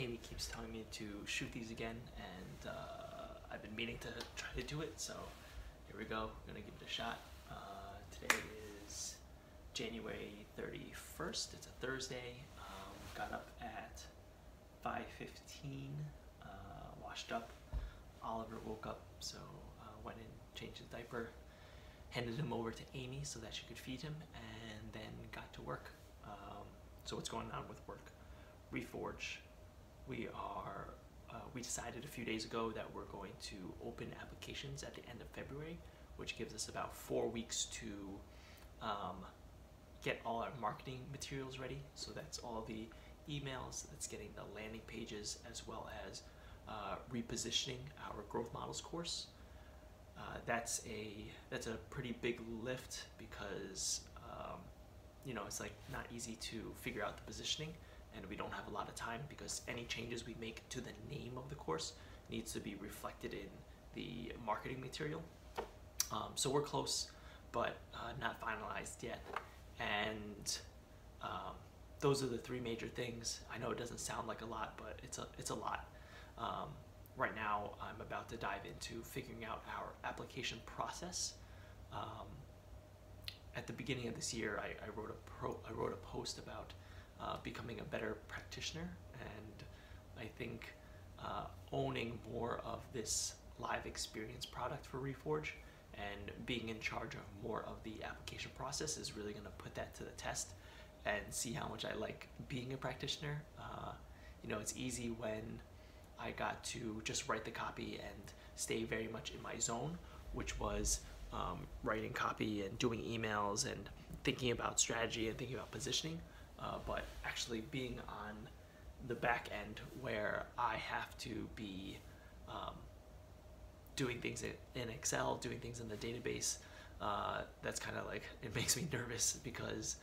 Amy keeps telling me to shoot these again, and uh, I've been meaning to try to do it. So here we go. I'm gonna give it a shot. Uh, today is January 31st. It's a Thursday. Um, got up at 5:15. Uh, washed up. Oliver woke up, so uh, went and changed his diaper. Handed him over to Amy so that she could feed him, and then got to work. Um, so what's going on with work? Reforge. We are. Uh, we decided a few days ago that we're going to open applications at the end of February, which gives us about four weeks to um, get all our marketing materials ready. So that's all the emails, that's getting the landing pages, as well as uh, repositioning our growth models course. Uh, that's a that's a pretty big lift because um, you know it's like not easy to figure out the positioning and we don't have a lot of time because any changes we make to the name of the course needs to be reflected in the marketing material. Um, so we're close, but uh, not finalized yet. And um, those are the three major things. I know it doesn't sound like a lot, but it's a it's a lot. Um, right now, I'm about to dive into figuring out our application process. Um, at the beginning of this year, I, I wrote a pro, I wrote a post about uh, becoming a better practitioner, and I think uh, owning more of this live experience product for Reforge and being in charge of more of the application process is really going to put that to the test and see how much I like being a practitioner. Uh, you know, it's easy when I got to just write the copy and stay very much in my zone, which was um, writing copy and doing emails and thinking about strategy and thinking about positioning. Uh, but actually being on the back end where I have to be um, doing things in Excel, doing things in the database, uh, that's kind of like it makes me nervous because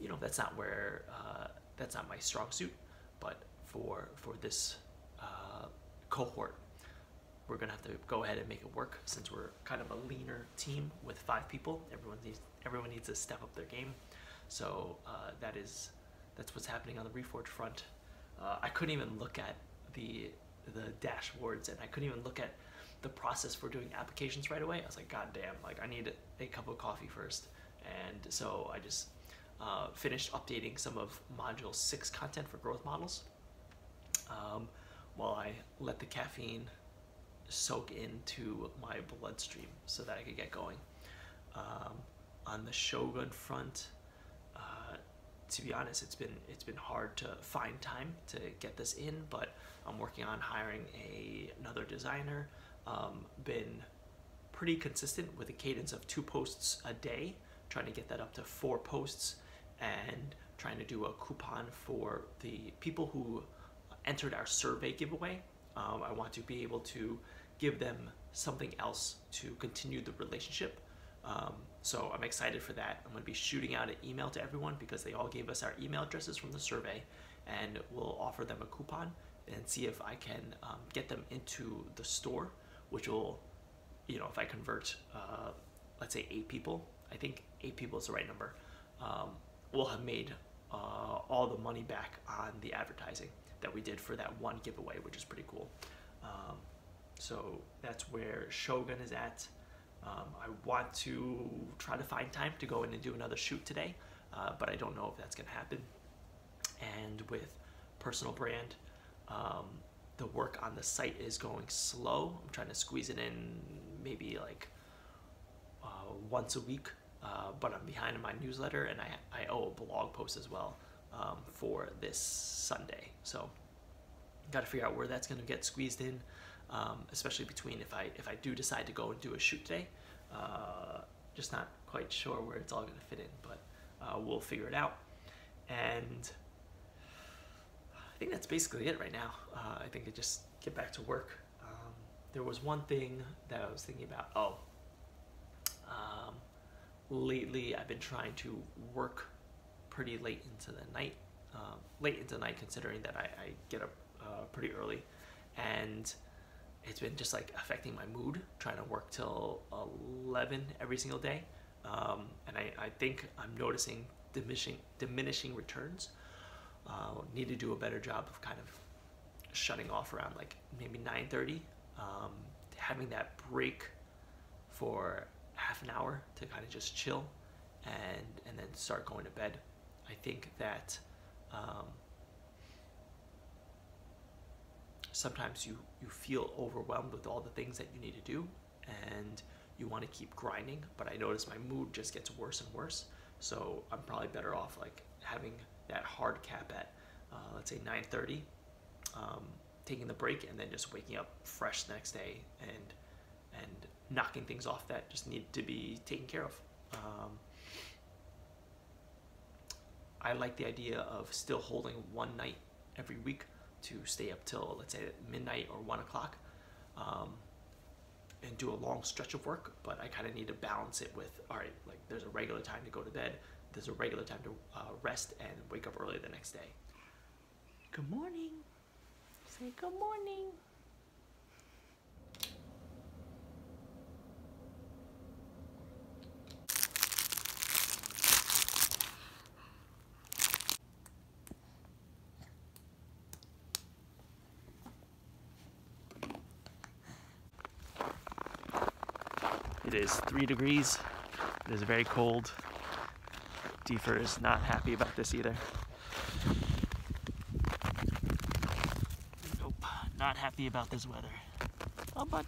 you know that's not where uh, that's not my strong suit. But for for this uh, cohort, we're gonna have to go ahead and make it work since we're kind of a leaner team with five people. Everyone needs everyone needs to step up their game. So uh, that is that's what's happening on the Reforge front. Uh, I couldn't even look at the the dashboards and I couldn't even look at the process for doing applications right away. I was like, God damn, like I need a cup of coffee first. And so I just uh, finished updating some of module six content for growth models um, while I let the caffeine soak into my bloodstream so that I could get going. Um, on the Shogun front, to be honest, it's been it's been hard to find time to get this in, but I'm working on hiring a another designer. Um, been pretty consistent with a cadence of two posts a day, trying to get that up to four posts, and trying to do a coupon for the people who entered our survey giveaway. Um, I want to be able to give them something else to continue the relationship. Um, so I'm excited for that. I'm going to be shooting out an email to everyone because they all gave us our email addresses from the survey, and we'll offer them a coupon and see if I can um, get them into the store, which will, you know, if I convert, uh, let's say eight people, I think eight people is the right number, um, we'll have made uh, all the money back on the advertising that we did for that one giveaway, which is pretty cool. Um, so that's where Shogun is at. Um, I want to try to find time to go in and do another shoot today, uh, but I don't know if that's going to happen. And with personal brand, um, the work on the site is going slow. I'm trying to squeeze it in maybe like uh, once a week, uh, but I'm behind in my newsletter and I, I owe a blog post as well um, for this Sunday. So got to figure out where that's going to get squeezed in um, especially between if I if I do decide to go and do a shoot today. Uh, just not quite sure where it's all going to fit in, but uh, we'll figure it out. And I think that's basically it right now. Uh, I think I just get back to work. Um, there was one thing that I was thinking about. Oh, um, lately I've been trying to work pretty late into the night. Um, late into the night, considering that I, I get up uh, pretty early, and it's been just like affecting my mood trying to work till 11 every single day um, and I, I think i'm noticing diminishing diminishing returns uh, need to do a better job of kind of shutting off around like maybe 9:30. Um, having that break for half an hour to kind of just chill and and then start going to bed. I think that um, sometimes you you feel overwhelmed with all the things that you need to do and you want to keep grinding but i notice my mood just gets worse and worse. So i'm probably better off like having that hard cap at uh, let's say 9.30 um, taking the break and then just waking up fresh the next day and and knocking things off that just need to be taken care of. Um, i like the idea of still holding one night every week to stay up till let's say midnight or one o'clock um, and do a long stretch of work but i kind of need to balance it with all right like there's a regular time to go to bed there's a regular time to uh, rest and wake up early the next day. Good morning. Say good morning It is three degrees. It is very cold. Deefer is not happy about this either. Nope, not happy about this weather. Oh, but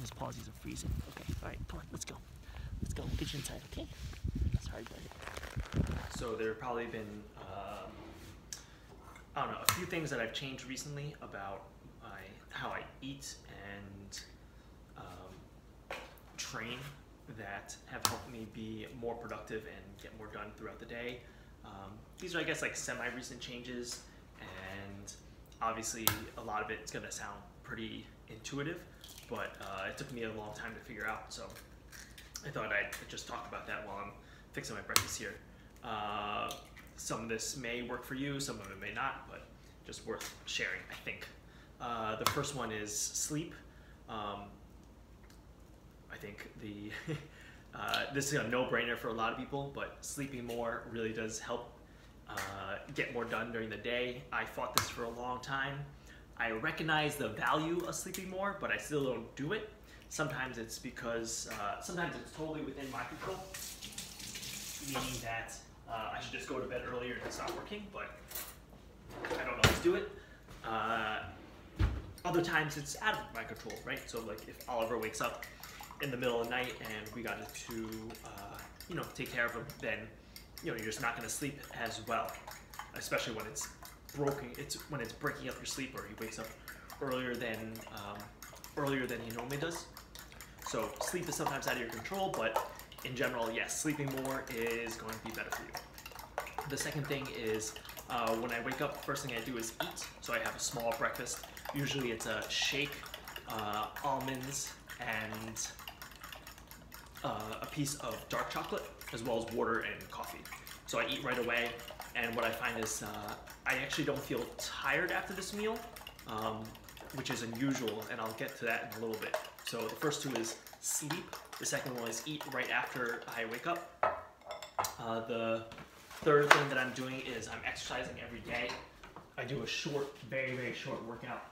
his pausies are freezing. Okay, all right, come on, let's go. Let's go. We'll get you inside, okay? Sorry, buddy. So there have probably been, um, I don't know, a few things that I've changed recently about my how I eat and train that have helped me be more productive and get more done throughout the day. Um, these are, I guess, like semi-recent changes, and obviously a lot of it's gonna sound pretty intuitive, but uh, it took me a long time to figure out. So I thought I'd just talk about that while I'm fixing my breakfast here. Uh, some of this may work for you, some of it may not, but just worth sharing, I think. Uh, the first one is sleep. Um, I think the uh, this is a no-brainer for a lot of people, but sleeping more really does help uh, get more done during the day. I fought this for a long time. I recognize the value of sleeping more, but I still don't do it. Sometimes it's because uh, sometimes it's totally within my control, meaning that uh, I should just go to bed earlier and stop working, but I don't always do it. Uh, other times it's out of my control, right? So like if Oliver wakes up in the middle of the night and we got to, uh, you know, take care of him, then, you know, you're just not going to sleep as well, especially when it's broken. It's when it's breaking up your sleep or he wakes up earlier than um, earlier than he normally does. So sleep is sometimes out of your control, but in general, yes, sleeping more is going to be better for you. The second thing is uh, when I wake up, first thing I do is eat. So I have a small breakfast. Usually it's a shake, uh, almonds, and uh, a piece of dark chocolate, as well as water and coffee. So I eat right away, and what I find is uh, I actually don't feel tired after this meal, um, which is unusual, and I'll get to that in a little bit. So the first two is sleep. The second one is eat right after I wake up. Uh, the third thing that I'm doing is I'm exercising every day. I do a short, very, very short workout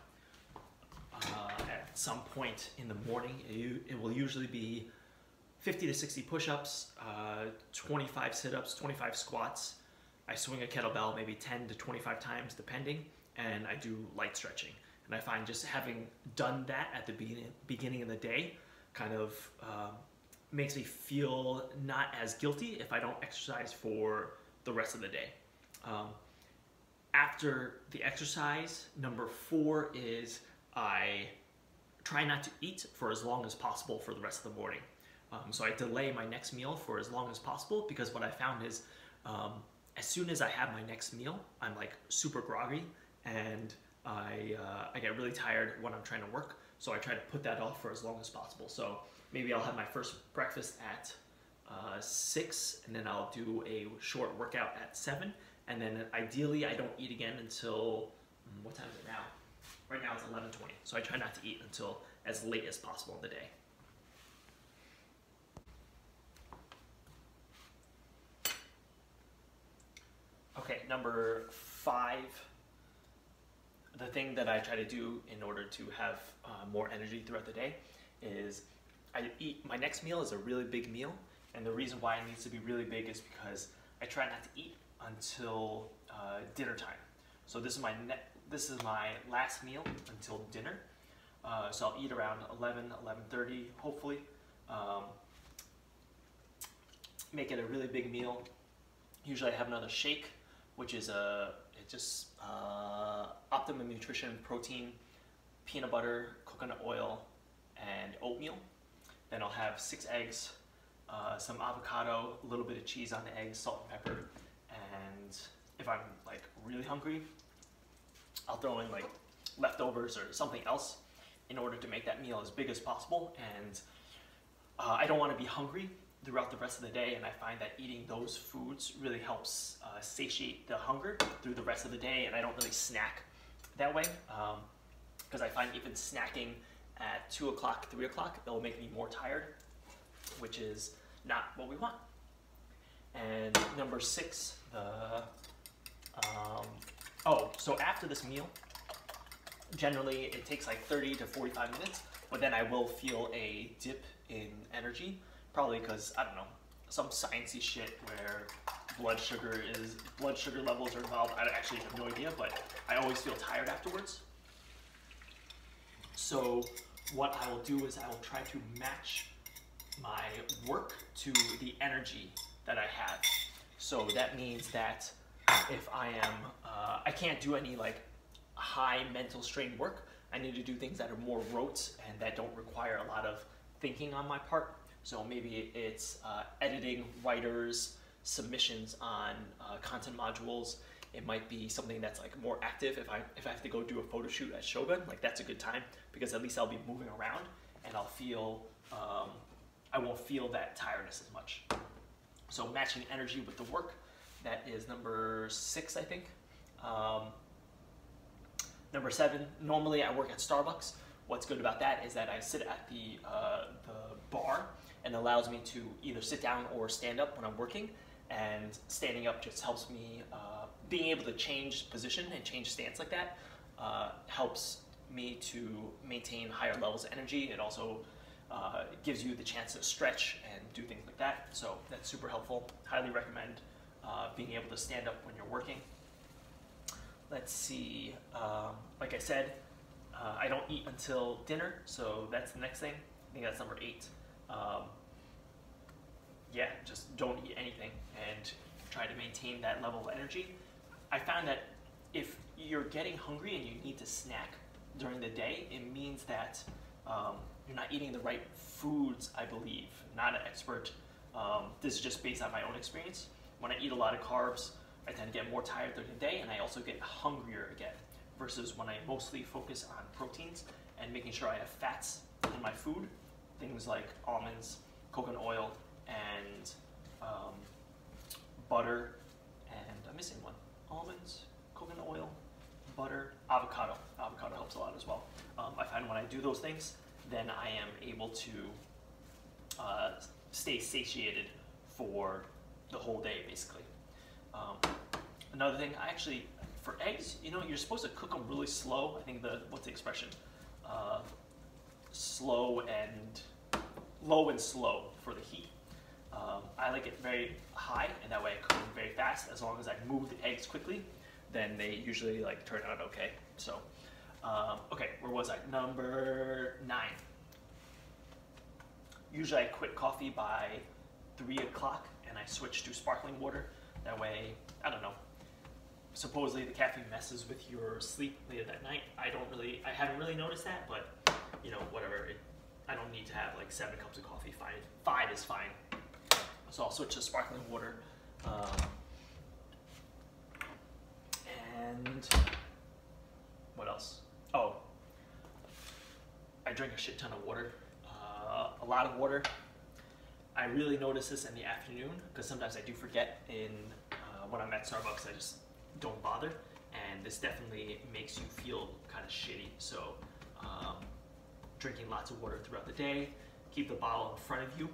uh, at some point in the morning. It, it, will usually be 50 to 60 push-ups, uh, 25 sit-ups, 25 squats. I swing a kettlebell maybe 10 to 25 times depending, and I do light stretching. And I find just having done that at the beginning, beginning of the day kind of uh, makes me feel not as guilty if I don't exercise for the rest of the day. Um, after the exercise, number four is I try not to eat for as long as possible for the rest of the morning. Um, so I delay my next meal for as long as possible because what I found is um, as soon as I have my next meal, I'm like super groggy and I, uh, I get really tired when I'm trying to work. So I try to put that off for as long as possible. So maybe I'll have my first breakfast at uh, 6 and then I'll do a short workout at 7 and then ideally I don't eat again until, mm, what time is it now? Right now it's 11.20, so I try not to eat until as late as possible in the day. Okay, number five. the thing that I try to do in order to have uh, more energy throughout the day is I eat my next meal is a really big meal, and the reason why it needs to be really big is because I try not to eat until uh, dinner time. So this is my this is my last meal until dinner. Uh, so I'll eat around 11, 11.30, hopefully. Um, make it a really big meal. Usually I have another shake, which is a it just uh, Optimum Nutrition protein, peanut butter, coconut oil, and oatmeal. Then I'll have six eggs, uh, some avocado, a little bit of cheese on the eggs, salt and pepper, and if I'm like really hungry, I'll throw in like leftovers or something else in order to make that meal as big as possible. And uh, I don't want to be hungry throughout the rest of the day, and I find that eating those foods really helps uh, satiate the hunger through the rest of the day, and I don't really snack that way because um, I find even snacking at 2 o'clock, 3 o'clock, it'll make me more tired, which is not what we want. And number six, the, um, oh, so after this meal, generally it takes like 30 to 45 minutes, but then I will feel a dip in energy, probably because, I don't know, some sciencey shit where blood sugar is, blood sugar levels are involved. I actually have no idea, but I always feel tired afterwards. So what I will do is I will try to match my work to the energy that I have. So that means that if I am, uh, I can't do any like high mental strain work. I need to do things that are more rote and that don't require a lot of thinking on my part. So maybe it's uh, editing writers, submissions on uh, content modules. It might be something that's like more active. If I if I have to go do a photo shoot at Shogun, like that's a good time because at least I'll be moving around and I'll feel um, I won't feel that tiredness as much. So matching energy with the work, that is number six, I think. Um, number seven, normally I work at Starbucks. What's good about that is that I sit at the, uh, the bar and allows me to either sit down or stand up when I'm working. And standing up just helps me, uh, being able to change position and change stance like that uh, helps me to maintain higher levels of energy. It also uh, gives you the chance to stretch and do things like that. So that's super helpful. Highly recommend uh, being able to stand up when you're working. Let's see, um, like I said, uh, I don't eat until dinner, so that's the next thing. I think that's number eight. Um, yeah, just don't eat anything and try to maintain that level of energy. I found that if you're getting hungry and you need to snack during the day, it means that um, you're not eating the right foods, I believe. Not an expert. Um, this is just based on my own experience. When I eat a lot of carbs, I tend to get more tired during the day and I also get hungrier again versus when I mostly focus on proteins and making sure I have fats in my food, things like almonds, coconut oil, and um, butter, and I'm missing one. Almonds, coconut oil, butter, avocado. Avocado helps a lot as well. Um, I find when I do those things, then I am able to uh, stay satiated for the whole day, basically. Um, another thing, I actually, for eggs, you know, you're supposed to cook them really slow. I think the, what's the expression? Uh, slow and, low and slow for the heat. Um, I like it very high, and that way I cook them very fast. As long as I move the eggs quickly, then they usually like turn out okay. So, um, okay, where was I? Number nine. Usually I quit coffee by three o'clock and I switch to sparkling water. That way, I don't know. Supposedly the caffeine messes with your sleep later that night. I don't really, I haven't really noticed that, but you know, whatever. It, I don't need to have like seven cups of coffee. Five, five is fine. So I'll switch to sparkling water. Um, and what else? Oh, I drink a shit ton of water, uh, a lot of water. I really notice this in the afternoon because sometimes I do forget. In uh, when I'm at Starbucks, I just don't bother, and this definitely makes you feel kind of shitty. So, um, drinking lots of water throughout the day. Keep the bottle in front of you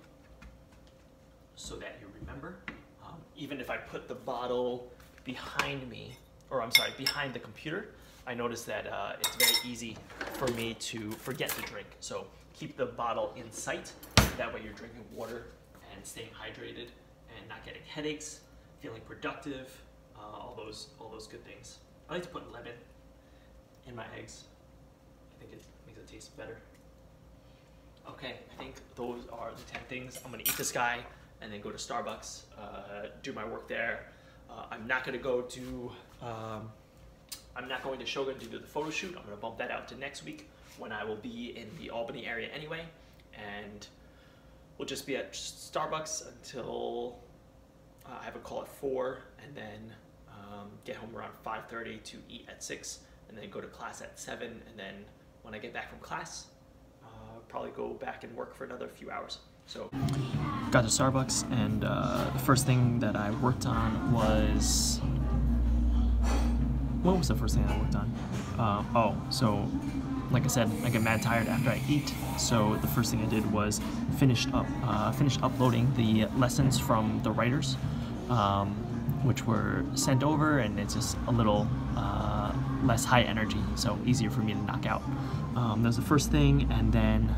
so that you remember. Um, even if I put the bottle behind me or I'm sorry, behind the computer, I notice that uh, it's very easy for me to forget to drink. So keep the bottle in sight. That way you're drinking water and staying hydrated and not getting headaches, feeling productive, uh, all those all those good things. I like to put lemon in my eggs. I think it makes it taste better. Okay, I think those are the 10 things. I'm gonna eat this guy and then go to Starbucks, uh, do my work there. Uh, I'm not gonna go to, um, I'm not going to Shogun to do the photo shoot. I'm gonna bump that out to next week when I will be in the Albany area anyway. And we'll just be at Starbucks until uh, I have a call at four and then um, get home around 5.30 to eat at six and then go to class at seven. And then when I get back from class, probably go back and work for another few hours. So got to Starbucks and uh, the first thing that I worked on was what was the first thing I worked on? Uh, oh, so like I said, I get mad tired after I eat. So the first thing I did was finished up, uh, finished uploading the lessons from the writers, um, which were sent over, and it's just a little uh, less high energy, so easier for me to knock out. Um, that was the first thing, and then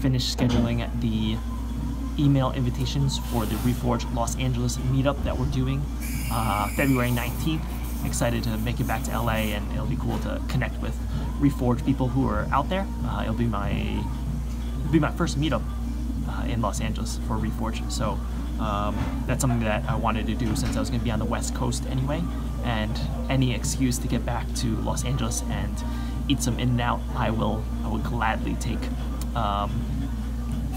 finished scheduling the email invitations for the Reforge Los Angeles meetup that we're doing uh, February 19th. Excited to make it back to LA, and it'll be cool to connect with Reforge people who are out there. Uh, it'll be my it'll be my first meetup uh, in Los Angeles for Reforge, so um, that's something that I wanted to do since I was going to be on the West Coast anyway. And any excuse to get back to Los Angeles and eat some In-N-Out, I will I will gladly take. Um,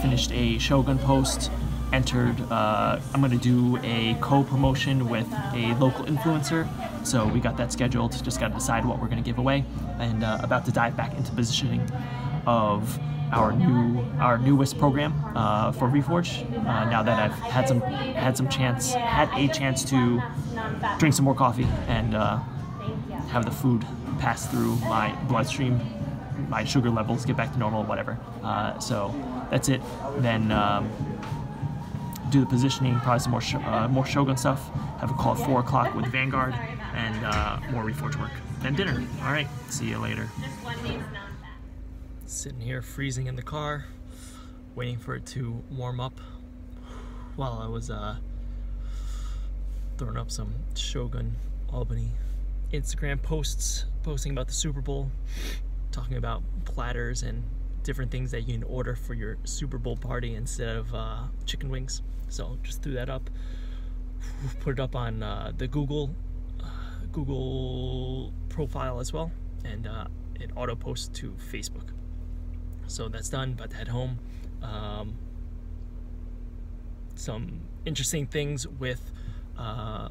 finished a Shogun post, entered, uh, I'm gonna do a co-promotion with a local influencer. So we got that scheduled, just gotta decide what we're gonna give away and uh, about to dive back into positioning of our new our newest program uh, for Reforge. Uh, now that I've had some had some chance had a chance to drink some more coffee and uh, have the food pass through my bloodstream, my sugar levels get back to normal, whatever. Uh, so that's it. Then um, do the positioning, probably some more sh uh, more Shogun stuff. Have a call at four o'clock with Vanguard and uh, more Reforge work. Then dinner. All right. See you later. Sitting here freezing in the car, waiting for it to warm up. While I was uh, throwing up some Shogun Albany Instagram posts, posting about the Super Bowl, talking about platters and different things that you can order for your Super Bowl party instead of uh, chicken wings. So just threw that up, put it up on uh, the Google Google profile as well, and uh, it auto posts to Facebook. So that's done. About to head home. Um, some interesting things with uh,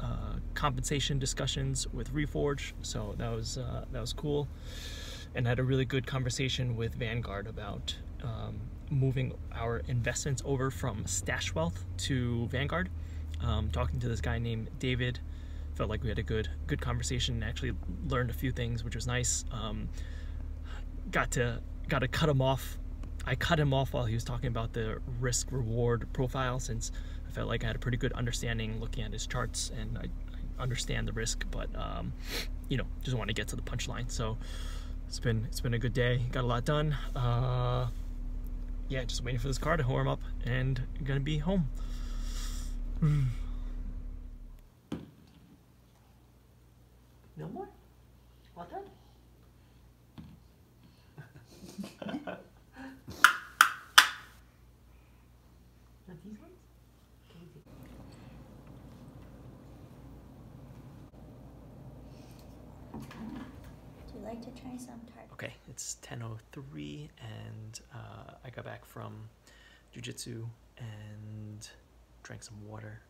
uh, compensation discussions with Reforge. So that was that was cool and had a really good conversation with Vanguard about um, moving our investments over from Stash Wealth to Vanguard. Um, talking to this guy named David, felt like we had a good good conversation and actually learned a few things, which was nice. Um, got to got to cut him off. I cut him off while he was talking about the risk reward profile, since I felt like I had a pretty good understanding looking at his charts and I, I understand the risk, but um, you know, just want to get to the punchline. So it's been it's been a good day. Got a lot done. Uh, yeah, just waiting for this car to warm up and gonna be home. no more? Well done. Not these ones? Would you like to try some tart? Okay, it's 10:03, and uh, I got back from jujitsu and drank some water.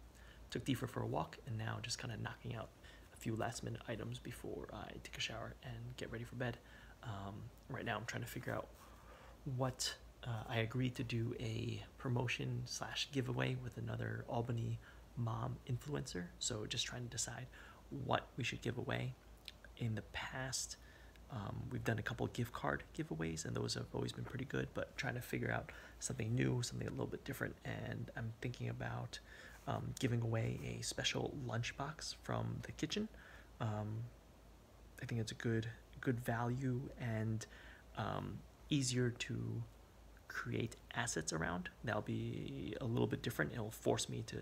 Took Deefer for a walk, and now just kind of knocking out a few last minute items before I take a shower and get ready for bed. Um, right now, I'm trying to figure out what uh, I agreed to do a promotion slash giveaway with another Albany mom influencer. So just trying to decide what we should give away. In the past, um, we've done a couple gift card giveaways, and those have always been pretty good. But trying to figure out something new, something a little bit different, and I'm thinking about um, giving away a special lunchbox from the kitchen. Um, I think it's a good good value and um, easier to create assets around. That'll be a little bit different. It'll force me to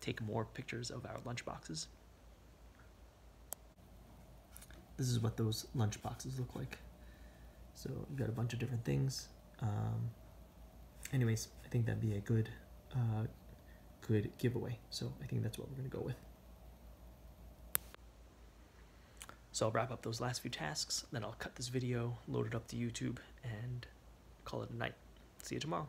take more pictures of our lunchboxes. This is what those lunchboxes look like. So you've got a bunch of different things. Um, anyways, I think that'd be a good, uh, good giveaway. So I think that's what we're gonna go with. So I'll wrap up those last few tasks, then I'll cut this video, load it up to YouTube, and call it a night. See you tomorrow.